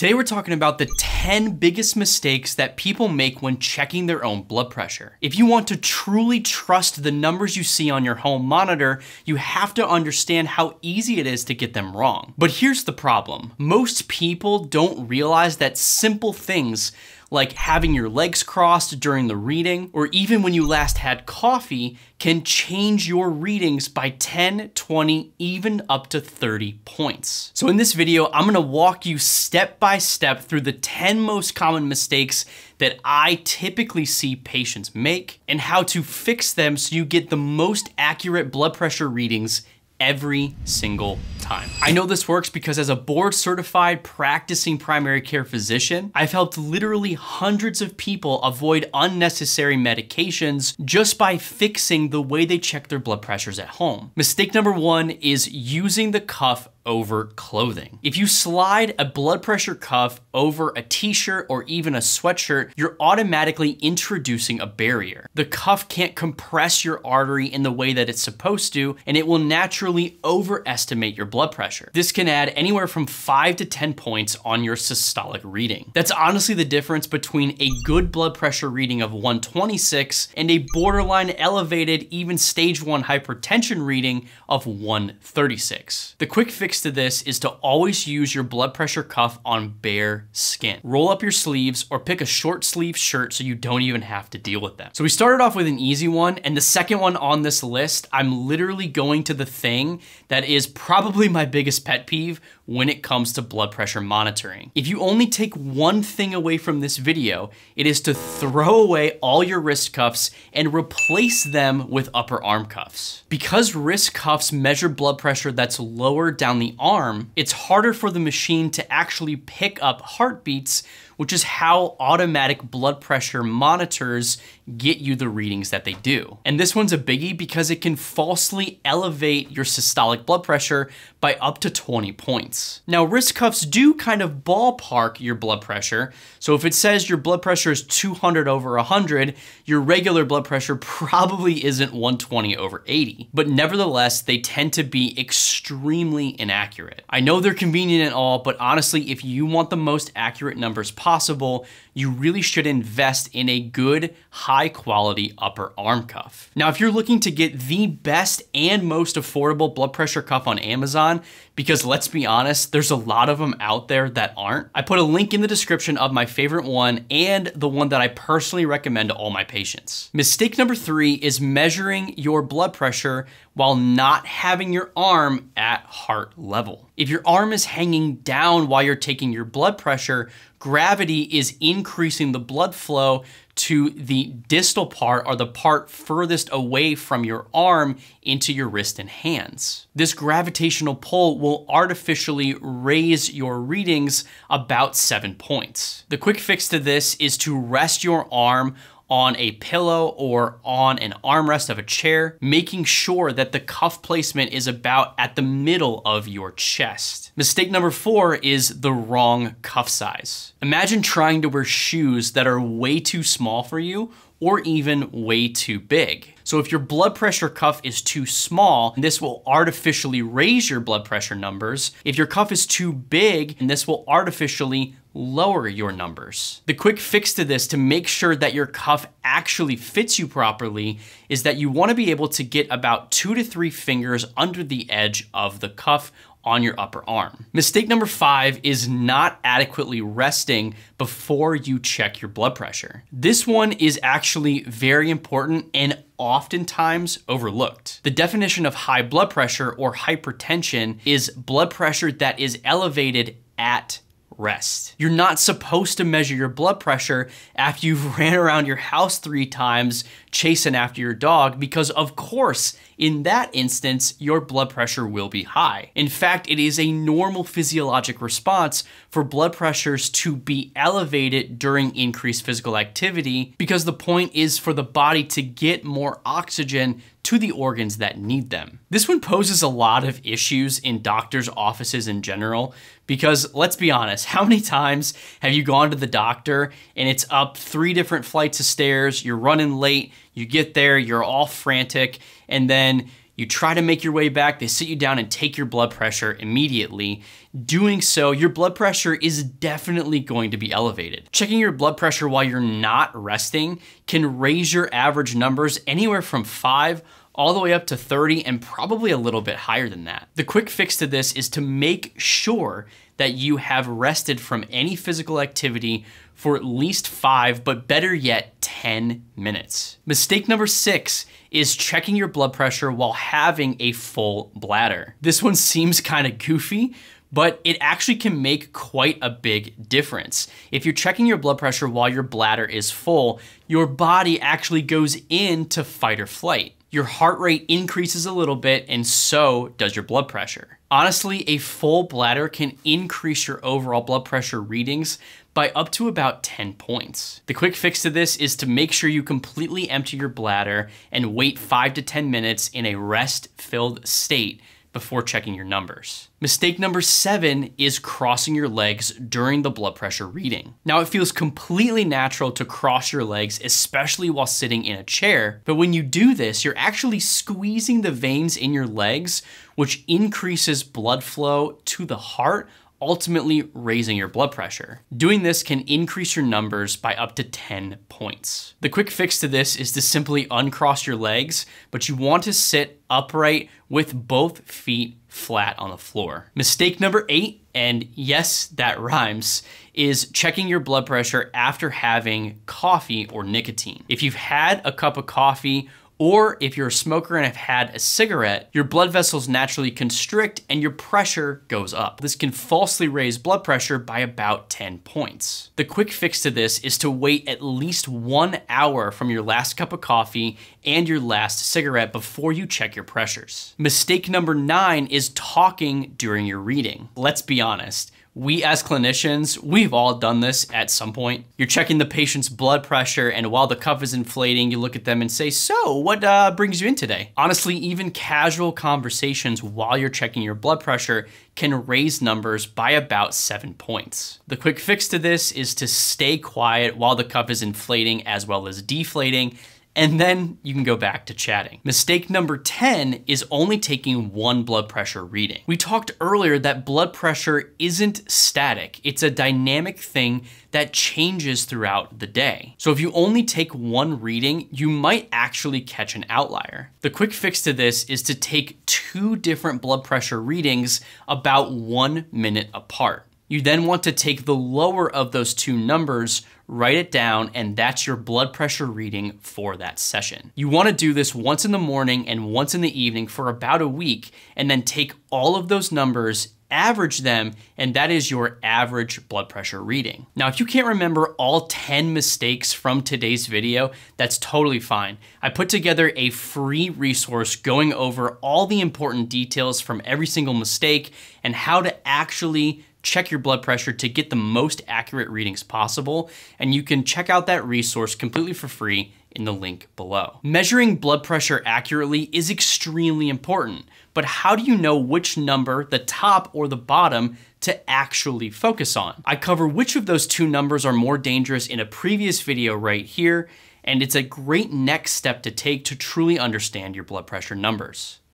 Today we're talking about the 10 biggest mistakes that people make when checking their own blood pressure. If you want to truly trust the numbers you see on your home monitor, you have to understand how easy it is to get them wrong. But here's the problem. Most people don't realize that simple things like having your legs crossed during the reading, or even when you last had coffee, can change your readings by 10, 20, even up to 30 points. So in this video, I'm gonna walk you step by step through the 10 most common mistakes that I typically see patients make and how to fix them so you get the most accurate blood pressure readings every single time. I know this works because as a board certified practicing primary care physician, I've helped literally hundreds of people avoid unnecessary medications just by fixing the way they check their blood pressures at home. Mistake number one is using the cuff over clothing. If you slide a blood pressure cuff over a t-shirt or even a sweatshirt, you're automatically introducing a barrier. The cuff can't compress your artery in the way that it's supposed to, and it will naturally overestimate your blood pressure. This can add anywhere from 5 to 10 points on your systolic reading. That's honestly the difference between a good blood pressure reading of 126 and a borderline elevated, even stage 1 hypertension reading of 136. The quick fix to this is to always use your blood pressure cuff on bare skin. Roll up your sleeves or pick a short sleeve shirt so you don't even have to deal with them. So we started off with an easy one and the second one on this list, I'm literally going to the thing that is probably my biggest pet peeve when it comes to blood pressure monitoring. If you only take one thing away from this video, it is to throw away all your wrist cuffs and replace them with upper arm cuffs. Because wrist cuffs measure blood pressure that's lower down the arm, it's harder for the machine to actually pick up heartbeats which is how automatic blood pressure monitors get you the readings that they do. And this one's a biggie because it can falsely elevate your systolic blood pressure by up to 20 points. Now, wrist cuffs do kind of ballpark your blood pressure. So if it says your blood pressure is 200 over 100, your regular blood pressure probably isn't 120 over 80. But nevertheless, they tend to be extremely inaccurate. I know they're convenient and all, but honestly, if you want the most accurate numbers possible, you really should invest in a good, high quality upper arm cuff. Now, if you're looking to get the best and most affordable blood pressure cuff on Amazon, because let's be honest, there's a lot of them out there that aren't. I put a link in the description of my favorite one and the one that I personally recommend to all my patients. Mistake number three is measuring your blood pressure while not having your arm at heart level. If your arm is hanging down while you're taking your blood pressure, gravity is increasing the blood flow to the distal part or the part furthest away from your arm into your wrist and hands. This gravitational pull will artificially raise your readings about seven points. The quick fix to this is to rest your arm on a pillow or on an armrest of a chair, making sure that the cuff placement is about at the middle of your chest. Mistake number four is the wrong cuff size. Imagine trying to wear shoes that are way too small for you or even way too big. So if your blood pressure cuff is too small, this will artificially raise your blood pressure numbers. If your cuff is too big, and this will artificially lower your numbers. The quick fix to this to make sure that your cuff actually fits you properly is that you wanna be able to get about two to three fingers under the edge of the cuff on your upper arm. Mistake number five is not adequately resting before you check your blood pressure. This one is actually very important and oftentimes overlooked. The definition of high blood pressure or hypertension is blood pressure that is elevated at rest. You're not supposed to measure your blood pressure after you've ran around your house three times chasing after your dog because of course, in that instance, your blood pressure will be high. In fact, it is a normal physiologic response for blood pressures to be elevated during increased physical activity because the point is for the body to get more oxygen to the organs that need them. This one poses a lot of issues in doctors' offices in general because let's be honest, how many times have you gone to the doctor and it's up three different flights of stairs, you're running late, you get there, you're all frantic, and then You try to make your way back, they sit you down and take your blood pressure immediately. Doing so, your blood pressure is definitely going to be elevated. Checking your blood pressure while you're not resting can raise your average numbers anywhere from 5 all the way up to 30 and probably a little bit higher than that. The quick fix to this is to make sure that you have rested from any physical activity for at least five, but better yet, 10 minutes. Mistake number six is checking your blood pressure while having a full bladder. This one seems kind of goofy, but it actually can make quite a big difference. If you're checking your blood pressure while your bladder is full, your body actually goes into fight or flight your heart rate increases a little bit, and so does your blood pressure. Honestly, a full bladder can increase your overall blood pressure readings by up to about 10 points. The quick fix to this is to make sure you completely empty your bladder and wait 5 to 10 minutes in a rest filled state before checking your numbers. Mistake number seven is crossing your legs during the blood pressure reading. Now, it feels completely natural to cross your legs, especially while sitting in a chair, but when you do this, you're actually squeezing the veins in your legs, which increases blood flow to the heart ultimately raising your blood pressure. Doing this can increase your numbers by up to 10 points. The quick fix to this is to simply uncross your legs, but you want to sit upright with both feet flat on the floor. Mistake number eight, and yes, that rhymes, is checking your blood pressure after having coffee or nicotine. If you've had a cup of coffee or if you're a smoker and have had a cigarette, your blood vessels naturally constrict and your pressure goes up. This can falsely raise blood pressure by about 10 points. The quick fix to this is to wait at least one hour from your last cup of coffee and your last cigarette before you check your pressures. Mistake number nine is talking during your reading. Let's be honest, we as clinicians, we've all done this at some point. You're checking the patient's blood pressure and while the cuff is inflating, you look at them and say, so what uh, brings you in today? Honestly, even casual conversations while you're checking your blood pressure can raise numbers by about seven points. The quick fix to this is to stay quiet while the cuff is inflating as well as deflating and then you can go back to chatting. Mistake number 10 is only taking one blood pressure reading. We talked earlier that blood pressure isn't static. It's a dynamic thing that changes throughout the day. So if you only take one reading, you might actually catch an outlier. The quick fix to this is to take two different blood pressure readings about one minute apart. You then want to take the lower of those two numbers, write it down, and that's your blood pressure reading for that session. You wanna do this once in the morning and once in the evening for about a week, and then take all of those numbers average them, and that is your average blood pressure reading. Now, if you can't remember all 10 mistakes from today's video, that's totally fine. I put together a free resource going over all the important details from every single mistake and how to actually check your blood pressure to get the most accurate readings possible, and you can check out that resource completely for free in the link below. Measuring blood pressure accurately is extremely important, but how do you know which number, the top or the bottom, to actually focus on? I cover which of those two numbers are more dangerous in a previous video right here, and it's a great next step to take to truly understand your blood pressure numbers.